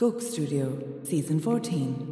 Gook Studio, Season 14.